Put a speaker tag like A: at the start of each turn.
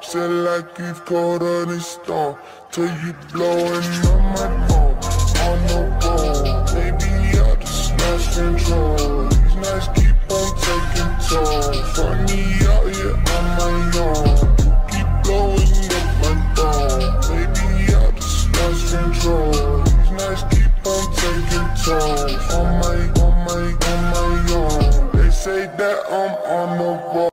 A: Said like you've caught on a storm Till you blowing on my phone On the road baby, I just lost control. These nights keep on taking toll. Funny out here on my own. You keep blowing up my phone. Baby, I just lost control. These nights keep on taking toll. On my, on my, on my own. They say that I'm on the road